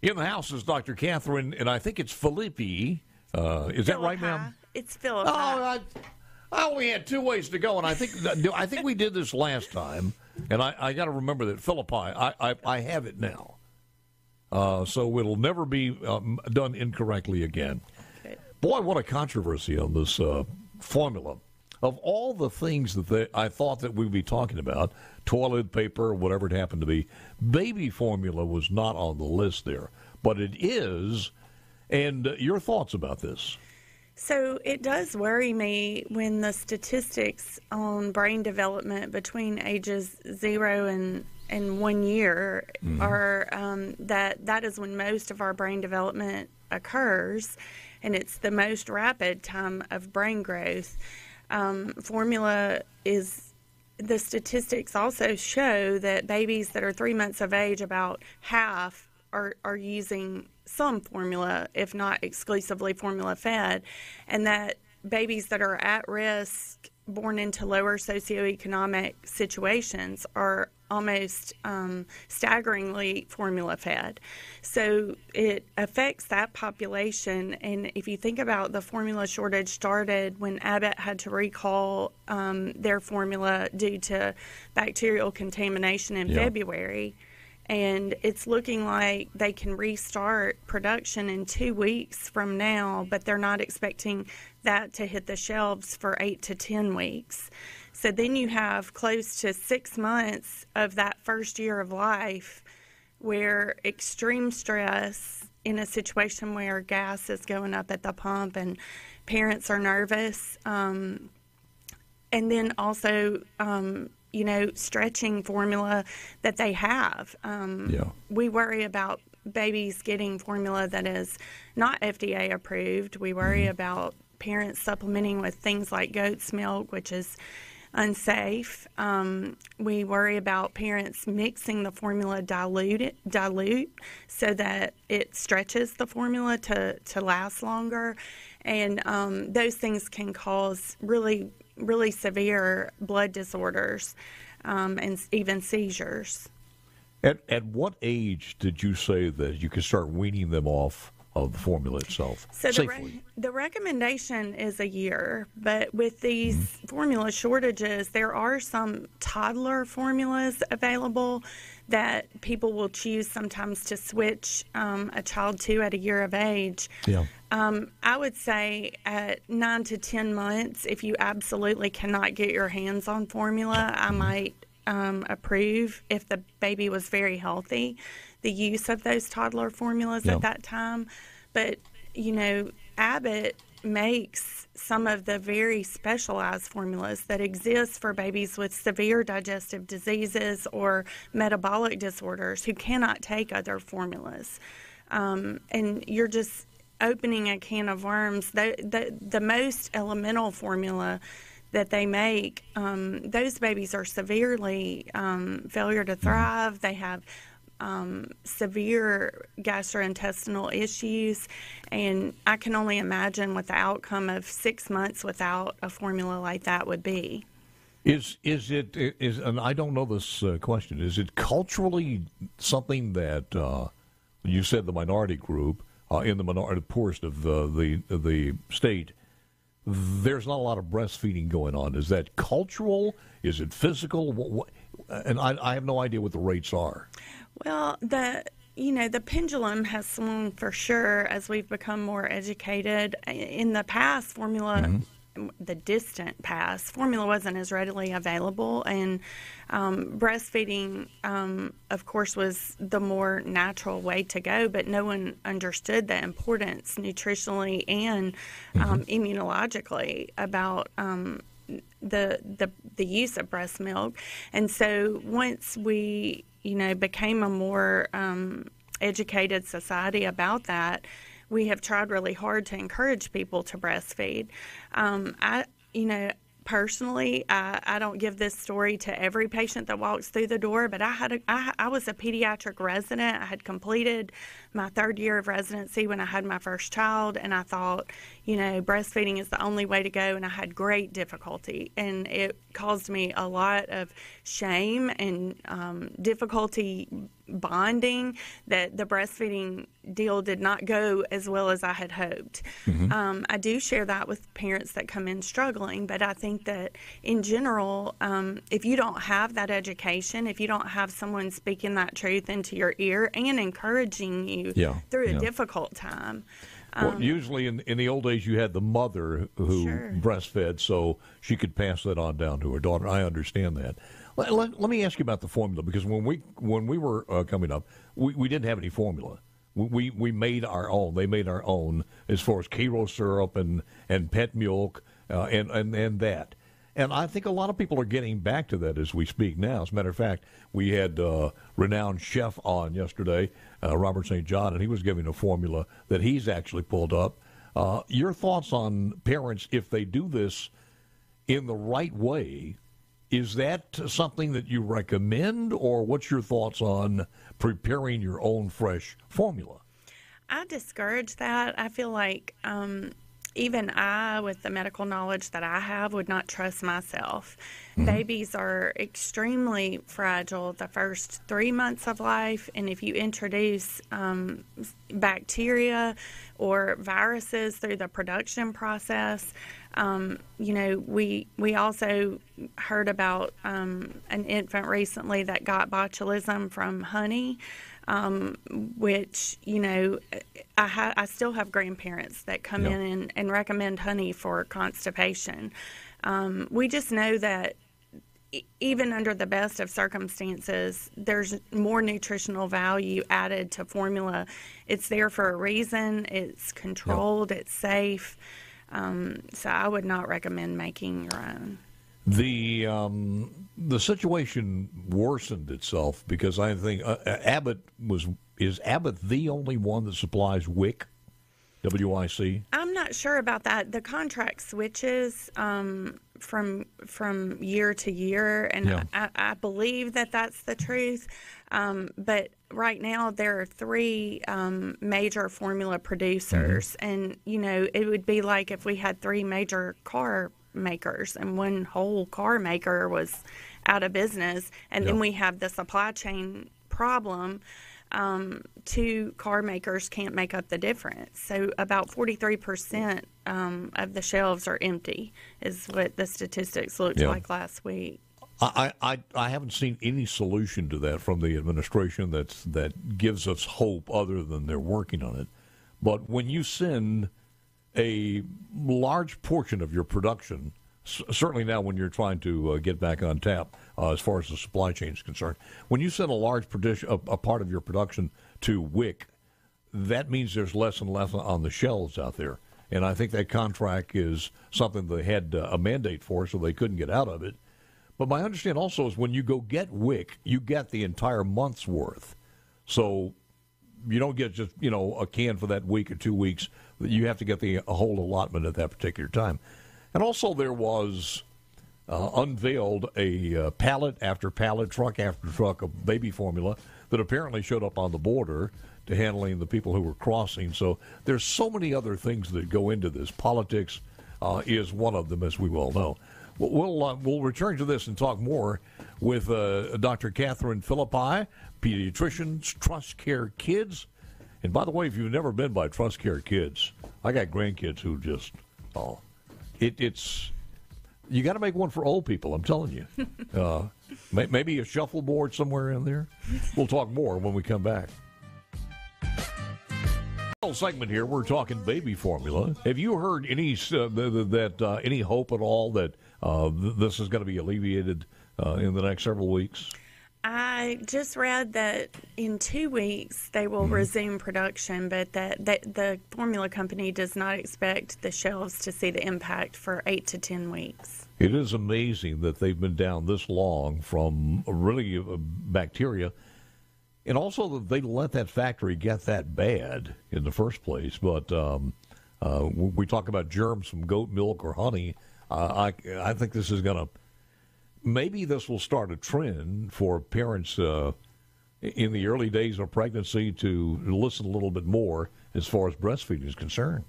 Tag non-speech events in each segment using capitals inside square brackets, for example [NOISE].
In the house is Dr. Catherine, and I think it's Phillippi. Uh, is that right, ma'am? It's Phillippi. Oh, I, I only had two ways to go, and I think I think we did this last time, and I, I got to remember that Phillippi. I, I, I have it now, uh, so it'll never be um, done incorrectly again. Boy, what a controversy on this uh, formula. Of all the things that they, I thought that we'd be talking about, toilet paper, whatever it happened to be, baby formula was not on the list there, but it is. And uh, your thoughts about this? So it does worry me when the statistics on brain development between ages zero and and one year mm-hmm. are um, that that is when most of our brain development occurs, and it's the most rapid time of brain growth. Um, formula is the statistics also show that babies that are three months of age, about half are, are using some formula, if not exclusively formula fed, and that babies that are at risk, born into lower socioeconomic situations, are almost um, staggeringly formula fed. So it affects that population. And if you think about the formula shortage started when Abbott had to recall um, their formula due to bacterial contamination in February and it's looking like they can restart production in two weeks from now, but they're not expecting that to hit the shelves for eight to 10 weeks. So then you have close to six months of that first year of life where extreme stress in a situation where gas is going up at the pump and parents are nervous. Um, and then also um, you know, stretching formula that they have. Um, yeah. We worry about babies getting formula that is not FDA approved. We worry mm-hmm. about parents supplementing with things like goat's milk, which is unsafe. Um, we worry about parents mixing the formula dilute dilute so that it stretches the formula to, to last longer. And um, those things can cause really really severe blood disorders um, and even seizures. At, at what age did you say that you could start weaning them off of the formula itself so safely? The, re- the recommendation is a year, but with these mm-hmm. formula shortages, there are some toddler formulas available that people will choose sometimes to switch um, a child to at a year of age. Yeah. Um, I would say at nine to 10 months, if you absolutely cannot get your hands on formula, I mm-hmm. might um, approve if the baby was very healthy the use of those toddler formulas yeah. at that time. But, you know, Abbott makes some of the very specialized formulas that exist for babies with severe digestive diseases or metabolic disorders who cannot take other formulas. Um, and you're just opening a can of worms. The, the, the most elemental formula that they make, um, those babies are severely um, failure to thrive. They have um, severe gastrointestinal issues, and I can only imagine what the outcome of six months without a formula like that would be. Is is it is and I don't know this uh, question. Is it culturally something that uh, you said the minority group uh, in the minority, poorest of the the the state? There's not a lot of breastfeeding going on. Is that cultural? Is it physical? What, what, and I, I have no idea what the rates are. Well, the you know the pendulum has swung for sure as we've become more educated. In the past, formula. Mm-hmm the distant past, formula wasn't as readily available, and um, breastfeeding, um, of course, was the more natural way to go. But no one understood the importance nutritionally and um, mm-hmm. immunologically about um, the the the use of breast milk. And so once we you know, became a more um, educated society about that, we have tried really hard to encourage people to breastfeed. Um, I, you know, personally, I, I, don't give this story to every patient that walks through the door, but I had a, I, I was a pediatric resident. I had completed my third year of residency when I had my first child, and I thought, you know, breastfeeding is the only way to go, and I had great difficulty, and it caused me a lot of shame and um, difficulty bonding that the breastfeeding deal did not go as well as I had hoped. Mm-hmm. Um, I do share that with parents that come in struggling, but I think that in general, um, if you don't have that education, if you don't have someone speaking that truth into your ear and encouraging you yeah, through a difficult time, well, um, usually in in the old days, you had the mother who sure. breastfed, so she could pass that on down to her daughter. I understand that. Let, let, let me ask you about the formula because when we when we were uh, coming up, we, we didn't have any formula. We, we made our own. They made our own as far as Karo syrup and and pet milk uh, and and and that. And I think a lot of people are getting back to that as we speak now. As a matter of fact, we had uh, renowned chef on yesterday, uh, Robert St. John, and he was giving a formula that he's actually pulled up. Uh, your thoughts on parents if they do this in the right way? Is that something that you recommend, or what's your thoughts on preparing your own fresh formula? I discourage that. I feel like um, even I, with the medical knowledge that I have, would not trust myself. Mm-hmm. Babies are extremely fragile the first three months of life, and if you introduce um, bacteria or viruses through the production process, um, you know, we we also heard about um, an infant recently that got botulism from honey um, which you know I, ha- I still have grandparents that come yep. in and, and, recommend honey for constipation. Um, we just know that even under the best of circumstances, there's more nutritional value added to formula. It's there for a reason. It's controlled. Yep. It's safe. Um, so I would not recommend making your own. The um, the situation worsened itself because I think uh, uh Abbott was is Abbott the only one that supplies WIC, WIC. I'm not sure about that. The contract switches um, from from year to year, and yeah. I, I, believe that that's the truth. Um, but right now there are three um, major formula producers, mm-hmm. and you know it would be like if we had three major car makers, and one whole car maker was out of business, and yep. then we have the supply chain problem. Um, two car makers can't make up the difference. So about 43% um, of the shelves are empty, is what the statistics looked like last week. I, I, I haven't seen any solution to that from the administration that's that gives us hope other than they're working on it. But when you send a large portion of your production, certainly now when you're trying to uh, get back on tap uh, as far as the supply chain is concerned, when you send a large a, a, part of your production to WIC, that means there's less and less on the shelves out there. And I think that contract is something they had uh, a mandate for, so they couldn't get out of it. But my understanding also is when you go get WIC, you get the entire month's worth. So you don't get just you know a can for that week or two weeks. You have to get the whole allotment at that particular time. And also there was uh, unveiled a uh, pallet after pallet, truck after truck of baby formula that apparently showed up on the border to handling the people who were crossing. So there's so many other things that go into this. Politics uh, is one of them, as we well know. We'll uh, we'll return to this and talk more with uh, Dr. Catherine Phillippi, pediatrician, TrustCare Kids. And by the way, if you've never been by TrustCare Kids, I got grandkids who just oh, it, it's you got to make one for old people. I'm telling you. [LAUGHS] Uh, may, maybe a shuffleboard somewhere in there. We'll talk more when we come back. Segment here. We're talking baby formula. Have you heard any uh, that uh, any hope at all that uh, this is going to be alleviated uh, in the next several weeks? I just read that in two weeks they will mm-hmm. resume production, but that, that the formula company does not expect the shelves to see the impact for eight to ten weeks. It is amazing that they've been down this long from really uh, bacteria, and also that they let that factory get that bad in the first place. But um, uh, we talk about germs from goat milk or honey. Uh, I I think this is going to maybe this will start a trend for parents uh, in the early days of pregnancy to listen a little bit more as far as breastfeeding is concerned.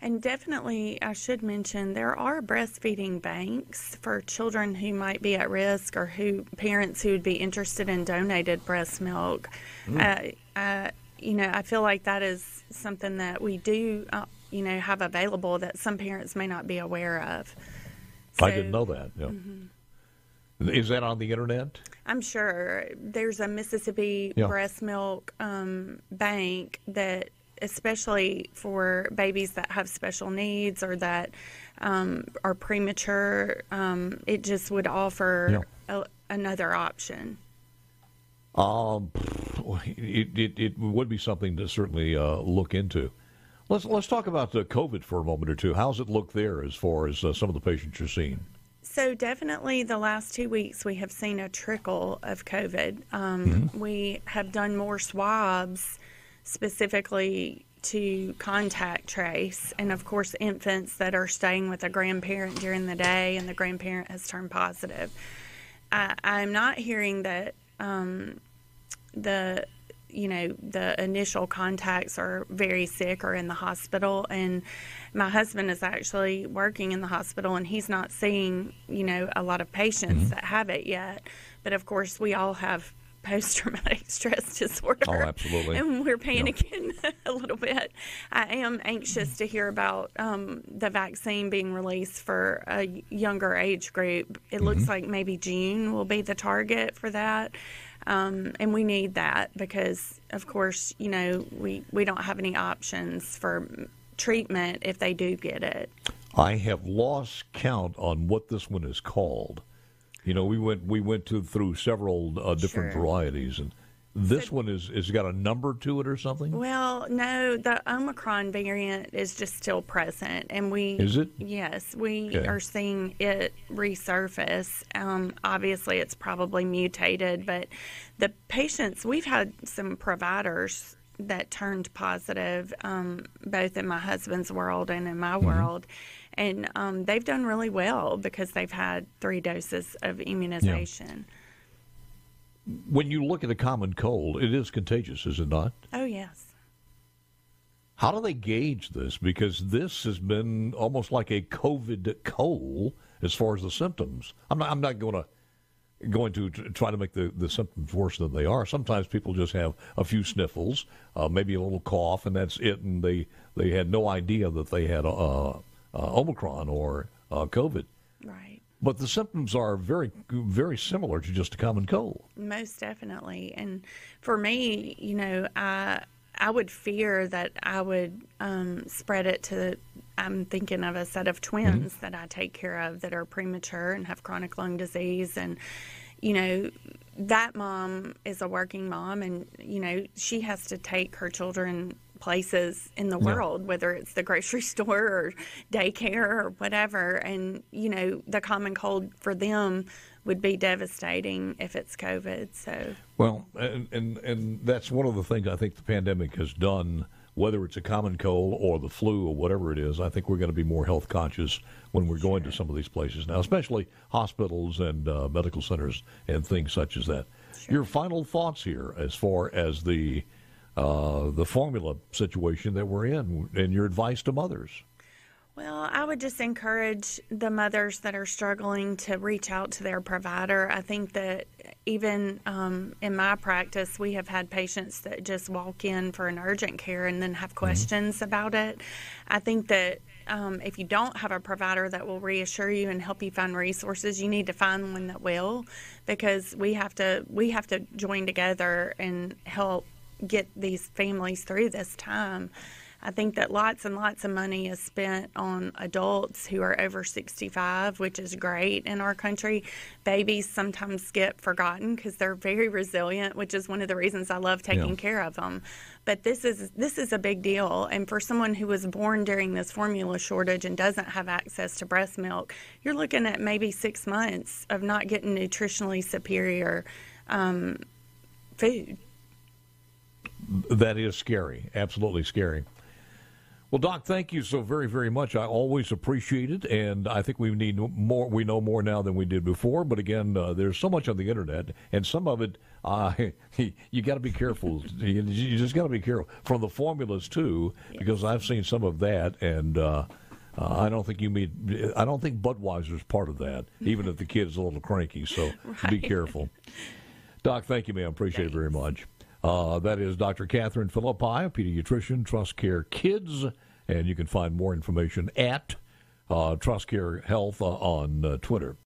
And definitely, I should mention there are breastfeeding banks for children who might be at risk or who parents who would be interested in donated breast milk. Uh, uh, you know, I feel like that is something that we do, uh, you know, have available that some parents may not be aware of. I didn't know that. Yeah. Is that on the internet? I'm sure there's a Mississippi Yeah. breast milk um, bank that, especially for babies that have special needs or that um, are premature, um, it just would offer a, another option. Um, it, it, it would be something to certainly uh, look into. Let's let's talk about the COVID for a moment or two. How's it look there as far as uh, some of the patients you're seeing? So definitely, the last two weeks we have seen a trickle of COVID. Um, We have done more swabs specifically to contact trace, and of course, infants that are staying with a grandparent during the day, and the grandparent has turned positive. I, I'm not hearing that um, the you know the initial contacts are very sick or in the hospital. And my husband is actually working in the hospital and he's not seeing you know a lot of patients mm-hmm. that have it yet. But of course we all have post-traumatic [LAUGHS] stress disorder Oh, absolutely. and we're panicking [LAUGHS] a little bit i am anxious to hear about um, the vaccine being released for a younger age group it looks like maybe june will be the target for that um, and we need that because, of course, you know, we, we don't have any options for treatment if they do get it. I have lost count on what this one is called. You know, we went we went to through several uh, different Sure. varieties, and this one is is got a number to it or something. Well, no, the Omicron variant is just still present, and we Is it? Yes, we Okay. are seeing it resurface. Um, obviously, it's probably mutated, but the patients we've had some providers that turned positive, um, both in my husband's world and in my Mm-hmm. world. And um, they've done really well because they've had three doses of immunization. When you look at the common cold, it is contagious, is it not? Oh, yes. How do they gauge this? Because this has been almost like a COVID cold as far as the symptoms. I'm not, I'm not going to going to try to make the, the symptoms worse than they are. Sometimes people just have a few sniffles, uh, maybe a little cough, and that's it. And they, they had no idea that they had uh, Omicron or uh, COVID. Right. But the symptoms are very very similar to just a common cold. Most definitely. And for me, you know, I I would fear that I would um, spread it to. I'm thinking of a set of twins that I take care of that are premature and have chronic lung disease, and you know, that mom is a working mom, and you know, she has to take her children places in the Yeah. world, whether it's the grocery [LAUGHS] store or daycare or whatever. And, you know, the common cold for them would be devastating if it's COVID. So, Well, and, and and that's one of the things I think the pandemic has done. Whether it's a common cold or the flu or whatever it is, I think we're going to be more health conscious when we're going to some of these places now, especially hospitals and uh, medical centers and things such as that. Your final thoughts here, as far as the uh, the formula situation that we're in, and your advice to mothers. well, I would just encourage the mothers that are struggling to reach out to their provider. I think that even um, in my practice, we have had patients that just walk in for an urgent care and then have questions about it. I think that um, if you don't have a provider that will reassure you and help you find resources, you need to find one that will, because we have to we have to join together and help get these families through this time. I think that lots and lots of money is spent on adults who are over 65, which is great in our country. Babies sometimes get forgotten because they're very resilient, which is one of the reasons I love taking Yeah. care of them. But this is this is a big deal, and for someone who was born during this formula shortage and doesn't have access to breast milk, you're looking at maybe six months of not getting nutritionally superior um, food. That is scary, absolutely scary. Well, Doc, thank you so very, very much. I always appreciate it, and I think we need more. We know more now than we did before. But again, uh, there's so much on the internet, and some of it, uh, [LAUGHS] you got to be careful. [LAUGHS] you, you just got to be careful from the formulas too, because I've seen some of that, and uh, uh, I don't think you meet. I don't think Budweiser's part of that, [LAUGHS] even if the kid's a little cranky. So right. be careful. Doc, thank you, ma'am. Appreciate Thanks. it very much. Uh, that is Dr. Catherine Phillippi, a pediatrician, TrustCare Kids, and you can find more information at uh, TrustCare Health uh, on uh, Twitter.